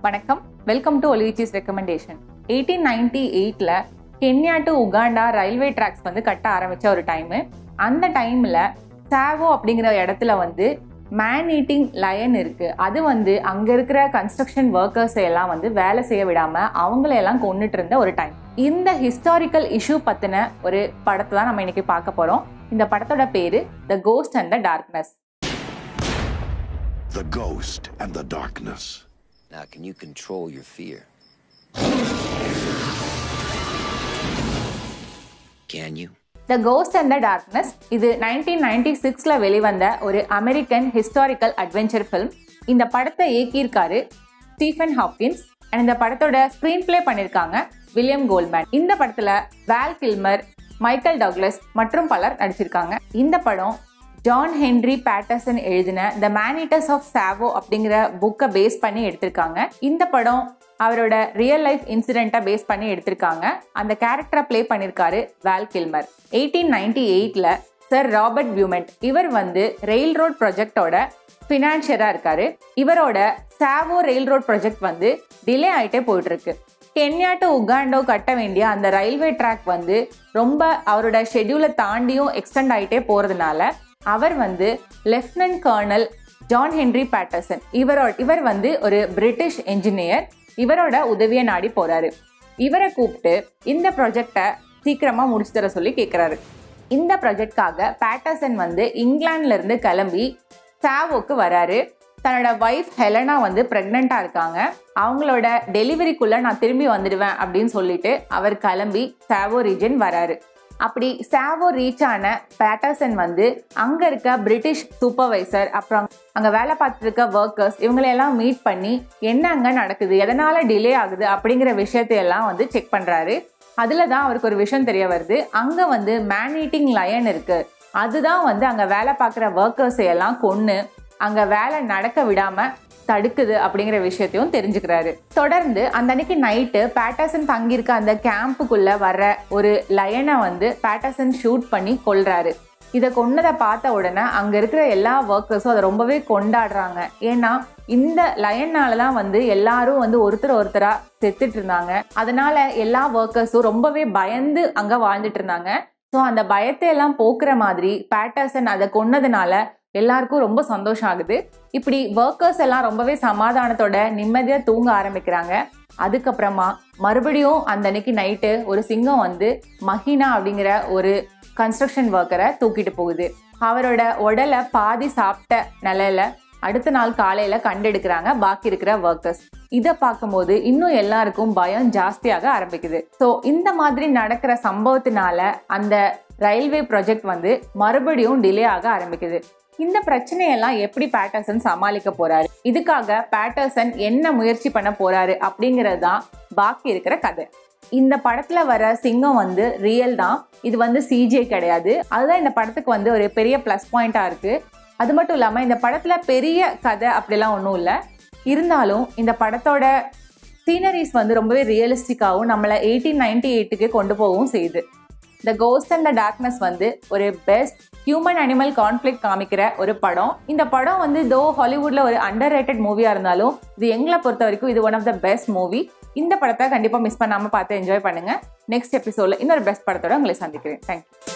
வணக்கம். Welcome to ஒலிவிச்சிஸ் recommendation eighteen ninety எயிட்டில் Kenya to Uganda railway tracks வந்து கட்ட ஆரம்பித்த ஒரு டைமு அந்த டைமில் சாவோ அப்படிங்கிற இடத்துல வந்து மேன் ஈட்டிங் லயன் இருக்குது அது வந்து அங்கே இருக்கிற கன்ஸ்ட்ரக்ஷன் ஒர்க்கர்ஸை எல்லாம் வந்து வேலை செய்ய விடாமல் அவங்களையெல்லாம் கொண்டுட்டு இருந்த ஒரு டைம் இந்த ஹிஸ்டாரிக்கல் இஷ்யூ பற்றின ஒரு படத்தை தான் நம்ம இன்னைக்கு பார்க்க போகிறோம் இந்த படத்தோட பேர் the ghost and the darkness The ghost and the darkness. Now, can you control your fear? Can you? The ghost and the darkness இது நைன்டீன் நைன்டி சிக்ஸில் வெளிவந்த ஒரு அமெரிக்கன் ஹிஸ்டாரிக்கல் அட்வென்ச்சர் ஃபிலிம் இந்த படத்தை இயக்கியிருக்காரு ஸ்டீஃபன் ஹாப்கின்ஸ் அண்ட் இந்த படத்தோட screen play பண்ணியிருக்காங்க William Coleman இந்த படத்தில் வேல் கில்மர் மைக்கேல் டக்லஸ் மற்றும் பலர் நடிச்சிருக்காங்க இந்த படம் ஜான் ஹென்ரி பேட்டர்சன் எழுதின த மேனிட்டஸ் ஆஃப் சாவோ அப்படிங்கிற புக்கை பேஸ் பண்ணி எடுத்திருக்காங்க. இந்த படம் அவரோட ரியல் லைஃப் இன்சிடெண்ட்டை பேஸ் பண்ணி எடுத்திருக்காங்க. அந்த கேரக்டரை ப்ளே பண்ணியிருக்காரு வேல் கில்மர் எயிட்டீன் நைன்டி எயிட்டில் சர் ராபர்ட் வியூமெண்ட் இவர் வந்து ரெயில் ரோட் ப்ராஜெக்டோட ஃபினான்ஷியராக இருக்காரு. இவரோட சாவோ ரெயில் ரோட் ப்ராஜெக்ட் வந்து டிலே ஆகிட்டே போயிட்டுருக்கு. கென்யா டு உகாண்டோ கட்ட வேண்டிய அந்த ரயில்வே ட்ராக் வந்து ரொம்ப அவரோட ஷெட்யூலை தாண்டியும் எக்ஸ்டெண்ட் ஆகிட்டே போகிறதுனால அவர் வந்து lieutenant colonel John Henry Patterson இவரோட இவர் வந்து ஒரு பிரிட்டிஷ் என்ஜினியர் இவரோட உதவியை நாடி போறாரு. இவரை கூப்பிட்டு இந்த ப்ராஜெக்டை சீக்கிரமா முடிச்சு தர சொல்லி கேட்குறாரு இந்த ப்ராஜெக்ட்காக பேட்டர்சன் வந்து இங்கிலாந்துல இருந்து கிளம்பி சாவோக்கு வராரு. தன்னோட ஒய்ஃப் ஹெலனா வந்து ப்ரெக்னெண்ட்டாக இருக்காங்க. அவங்களோட டெலிவரிக்குள்ளே நான் திரும்பி வந்துடுவேன் அப்படின்னு சொல்லிட்டு அவர் கிளம்பி சாவோ ரீஜன் வராரு. அப்படி சாவோ ரீச் ஆன பேட்டர்சன் வந்து அங்கே இருக்க பிரிட்டிஷ் சூப்பர்வைசர் அப்புறம் அங்கே வேலை பார்த்துருக்க ஒர்க்கர்ஸ் இவங்களையெல்லாம் மீட் பண்ணி என்ன அங்கே நடக்குது எதனால் டிலே ஆகுது அப்படிங்கிற விஷயத்தையெல்லாம் வந்து செக் பண்ணுறாரு அதில் தான் அவருக்கு ஒரு விஷயம் தெரிய வருது. அங்கே வந்து மேனீட்டிங் லயன் இருக்குது அதுதான் வந்து அங்கே வேலை பார்க்குற ஒர்க்கர்ஸை எல்லாம் கொன்று அங்கே வேலை நடக்க விடாமல் தடுக்குது அப்படிங்கிற விஷயத்தையும் தெரிஞ்சுக்கிறாரு. தொடர்ந்து அந்த அன்னைக்கு நைட்டு பேட்டர்சன் தங்கியிருக்க அந்த கேம்புக்குள்ள வர ஒரு லயனை வந்து பேட்டர்சன் ஷூட் பண்ணி கொள்றாரு இதை கொன்னதை பார்த்த உடனே அங்கே இருக்கிற எல்லா ஒர்க்கர்ஸும் அதை ரொம்பவே கொண்டாடுறாங்க. ஏன்னா இந்த லயனால தான் வந்து எல்லாரும் வந்து ஒருத்தர் ஒருத்தரா செத்துட்டு இருந்தாங்க. அதனால எல்லா ஒர்க்கர்ஸும் ரொம்பவே பயந்து அங்கே வாழ்ந்துட்டு இருந்தாங்க. ஸோ அந்த பயத்தை எல்லாம் போக்குற மாதிரி பேட்டர்சன் அதை கொன்னதுனால எல்லாருக்கும் ரொம்ப சந்தோஷம் ஆகுது இப்படி ஒர்க்கர்ஸ் எல்லாம் ரொம்பவே சமாதானத்தோட நிம்மதியாக தூங்க ஆரம்பிக்கிறாங்க. அதுக்கப்புறமா மறுபடியும் அந்த அன்னைக்கு நைட்டு ஒரு சிங்கம் வந்து மஹினா அப்படிங்கிற ஒரு கன்ஸ்ட்ரக்ஷன் ஒர்க்கரை தூக்கிட்டு போகுது. அவரோட உடலை பாதி சாப்பிட்ட நிலையில அடுத்த நாள் காலையில கண்டெடுக்கிறாங்க பாக்கி இருக்கிற ஒர்க்கர்ஸ் இதை பார்க்கும்போது இன்னும் எல்லாருக்கும் பயம் ஜாஸ்தியாக ஆரம்பிக்குது. ஸோ இந்த மாதிரி நடக்கிற சம்பவத்தினால அந்த ரயில்வே ப்ராஜெக்ட் வந்து மறுபடியும் டிலே ஆக ஆரம்பிக்குது. இந்த பிரச்சனையெல்லாம் எப்படி பேட்டர்சன் சமாளிக்க போறாரு? இதுக்காக பேட்டர்சன் என்ன முயற்சி பண்ண போறாரு அப்படிங்கிறது தான் பாக்கி இருக்கிற கதை. இந்த படத்துல வர சிங்கம் வந்து ரியல் தான். இது வந்து சிஜே கிடையாது. அதுதான் இந்த படத்துக்கு வந்து ஒரு பெரிய ப்ளஸ் பாயிண்டா இருக்கு. அது மட்டும் இல்லாமல் இந்த படத்தில் பெரிய கதை அப்படிலாம் ஒன்றும் இல்லை. இருந்தாலும் இந்த படத்தோட சீனரிஸ் வந்து ரொம்பவே ரியலிஸ்டிக்காகவும் நம்மளை எயிட்டீன் நைன்டி எயிட்டுக்கு கொண்டு போகவும் செய்யுது. The ghost and the darkness வந்து ஒரு பெஸ்ட் ஹியூமன் அனிமல் கான்ஃப்ளிக் காமிக்கிற ஒரு படம். இந்த படம் வந்து தோ ஹாலிவுட்ல ஒரு அண்டர் ரேட்டட் மூவியாக இருந்தாலும் இது எங்களை பொறுத்த வரைக்கும் இது one of the best movie இந்த படத்தை கண்டிப்பாக மிஸ் பண்ணாமல் பார்த்து என்ஜாய் பண்ணுங்க. நெக்ஸ்ட் எபிசோடில் இன்னொரு பெஸ்ட் படத்தோட உங்களை சந்திக்கிறேன். தேங்க்யூ